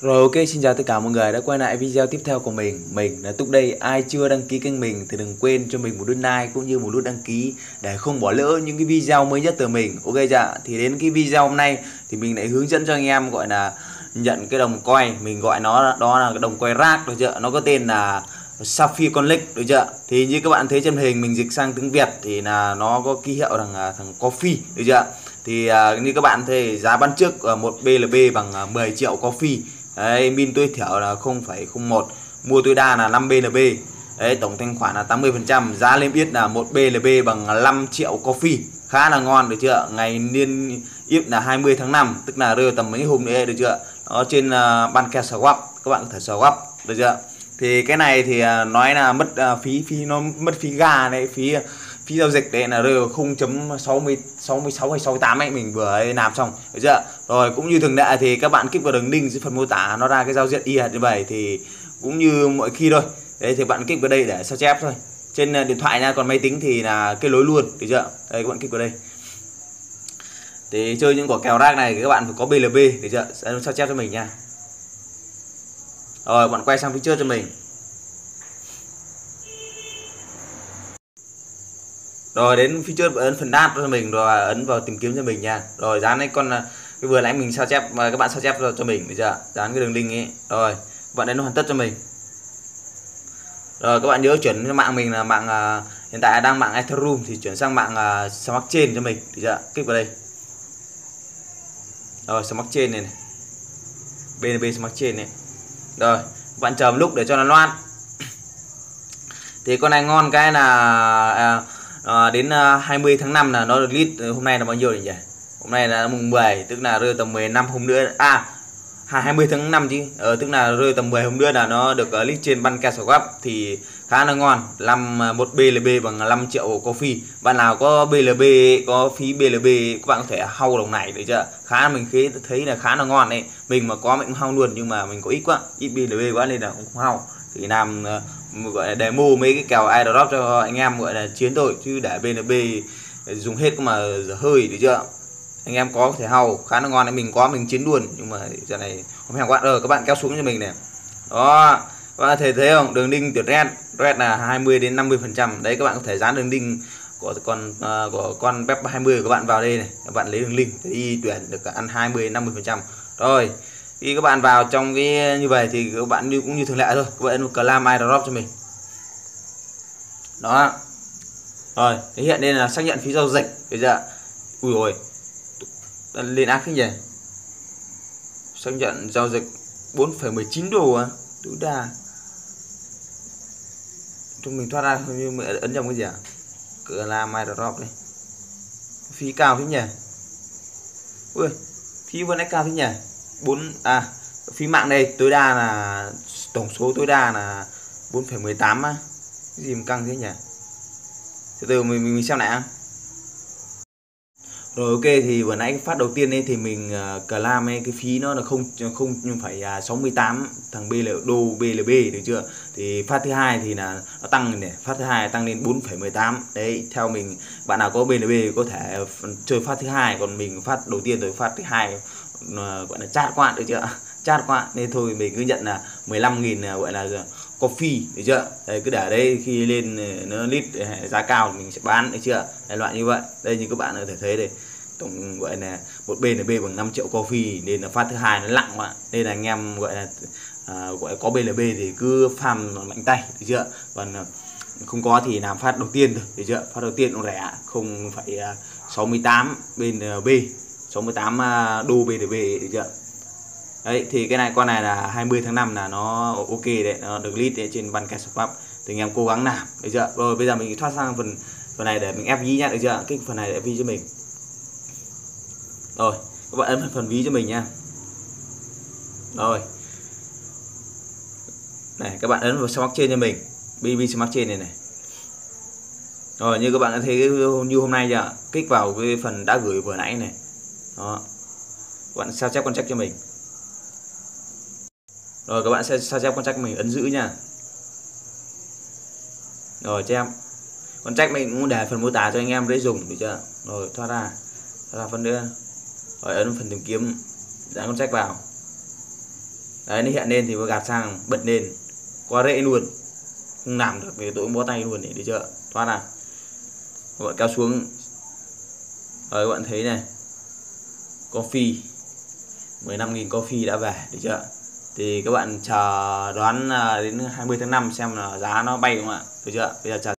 Rồi ok, xin chào tất cả mọi người đã quay lại video tiếp theo của mình Mình là Túc đây, ai chưa đăng ký kênh mình thì đừng quên cho mình một nút like cũng như một nút đăng ký Để không bỏ lỡ những cái video mới nhất từ mình Ok dạ. Thì đến cái video hôm nay thì mình lại hướng dẫn cho anh em gọi là nhận cái đồng coi. Mình gọi nó đó là cái đồng coi rác được chưa? Nó có tên là Sapphire Conlick được chưa? Thì như các bạn thấy trên hình mình dịch sang tiếng Việt thì là nó có ký hiệu thằng thằng coffee được chưa? Thì uh, như các bạn thấy giá bán trước uh, một BLB bằng à, uh, 10 triệu coffee Đấy, min tôi thiểu là 0,01 mua tối đa là 5 BNB Đấy, tổng thanh khoản là 80% giá niêm yết là 1 BNB bằng 5 triệu coffee. Khá là ngon được chưa? Ngày niên yết là 20 tháng 5 tức là rơi tầm mấy hôm nữa được chưa? Nó trên uh, ban kè swap các bạn có thể swap được chưa? Thì cái này thì à, nói là mất uh, phí phí nó mất phí gà đấy phí phí giao dịch đấy là rơi vào 0.60 66 hay 68 ấy, mình vừa làm xong, được chưa? Rồi, cũng như thường lệ thì các bạn kích vào đường link dưới phần mô tả, nó ra cái giao diện y hệt như vậy thì cũng như mọi khi thôi. Đấy, thì bạn kích vào đây để sao chép thôi. Trên ờ, điện thoại nha, còn máy tính thì là kết nối luôn, được chưa? Đây, các bạn kích vào đây. Thì chơi những quả kèo rác này thì các bạn phải có BLB được chưa? Sao chép cho mình nha. Rồi, bạn quay sang phía trước cho mình. Rồi đến phía trước ấn phần đát cho mình rồi ấn vào tìm kiếm cho mình nha. Rồi dán cái con à, cái vừa nãy mình sao chép mà các bạn sao chép cho mình bây giờ dán cái đường link ấy. Rồi bạn đến hoàn tất cho mình. Rồi các bạn nhớ chuyển cho mạng mình là mạng uh, hiện tại đang mạng Ethereum thì chuyển sang mạng à, uh, Smart Chain cho mình được chưa? Kích vào đây. Rồi Smart Chain này, này. BNB Smart Chain này. Rồi các bạn chờ một lúc để cho nó loan thì con này ngon cái là uh, à, đến ờ, 20 tháng 5 là nó được lít ờ, hôm nay là bao nhiêu nhỉ? Hôm nay là mùng 10 tức là rơi tầm 15 hôm nữa. À 20 tháng 5 chứ. Ờ, tức là rơi tầm 10 hôm nữa là nó được uh, lít trên ban ca swap thì khá là ngon. Làm một BLB bằng 5 triệu coffee. Bạn nào có BLB có phí BLB các bạn có thể hau đồng này được chưa? Khá mình khế thấy là khá là ngon đấy mình mà có mình cũng hau luôn nhưng mà mình có ít quá. Ít BLB quá nên là cũng không hau thì làm ờ, gọi là demo mấy cái kèo airdrop cho anh em gọi là chiến thôi chứ để BNB dùng hết mà hơi được chưa? Anh em có thể hầu khá là ngon đấy mình có mình chiến luôn nhưng mà giờ này không hẹn bạn rồi các bạn kéo xuống cho mình này. Đó các bạn thể thấy không? Đường đinh tuyệt red red là 20 đến 50 phần trăm. Đấy các bạn có thể dán đường đinh của con uh, của con pep 20 của các bạn vào đây này. Các bạn lấy đường link để đi tuyển được ăn 20 50 phần trăm. Rồi khi các bạn vào trong cái như vậy thì các bạn như cũng như thường lệ thôi. Các bạn ấn clam airdrop cho mình. Đó. Rồi thế hiện lên là xác nhận phí giao dịch. Bây giờ ui rồi lên ác thế nhỉ? Xác nhận giao dịch 4,19 đô à? Tối đa. Chúng mình thoát ra như mình ấn trong cái gì à cửa làm airdrop đây? Phí cao thế nhỉ? Ui phí vẫn cao thế nhỉ? 4 à phí mạng đây tối đa là tổng số tối đa là 4,18 á. Cái gì mà căng thế nhỉ? Từ từ mình mình, mình xem lại rồi ok thì vừa nãy phát đầu tiên ấy thì mình ờ, uh, clam ấy cái phí nó là không không phải à, uh, 68 thằng b là đô BLB được chưa? Thì phát thứ hai thì là nó tăng này phát thứ hai tăng lên 4,18 đấy theo mình bạn nào có BLB có thể chơi phát thứ hai còn mình phát đầu tiên rồi phát thứ hai uh, gọi là chát quạt được chưa? Chát quá. Nên thôi mình cứ nhận là 15.000 à, gọi là à, coffee được chưa? Đấy, cứ để đây khi lên à, nó lít giá cao mình sẽ bán được chưa? Đấy, loại như vậy. Đây như các bạn có thể thấy đây. Tổng gọi là một b là b bằng 5 triệu coffee nên là phát thứ hai nó lặng quá. Nên là anh em gọi là à, gọi là có BLB thì cứ farm mạnh tay được chưa? Còn không có thì làm phát đầu tiên thôi được chưa? Phát đầu tiên nó rẻ không phải 68 bên B. 68 đô BLB được chưa? Đấy thì cái này con này là 20 tháng 5 là nó ok đấy nó được list trên bàn cash swap thì anh em cố gắng làm được chưa? Rồi bây giờ mình thoát sang phần phần này để mình ép ví nhá được chưa? Cái phần này để ví cho mình. Rồi các bạn ấn phần, phần ví cho mình nha rồi. Này các bạn ấn vào smart trên cho mình. Bb smart trên này này. Rồi như các bạn đã thấy như hôm nay giờ kích vào cái phần đã gửi vừa nãy này. Đó. Các bạn sao chép con check cho mình rồi, các bạn sẽ sao chép con trách mình? Ấn giữ nha. Rồi cho em con trách mình cũng để phần mô tả cho anh em dễ dùng, được chưa? Rồi, thoát ra. Thoát ra phần nữa. Rồi, ấn phần tìm kiếm. Dán con trách vào. Đấy, nó hiện lên thì gạt sang, bật lên. Qua rễ luôn. Không làm được thì tôi cũng bó tay luôn để được chưa? Thoát ra. Các bạn kéo xuống. Rồi, các bạn thấy này. Coffee. 15.000 coffee đã về, được chưa? Thì các bạn chờ đoán à, đến 20 tháng 5 xem là giá nó bay không ạ? Được chưa bây giờ chờ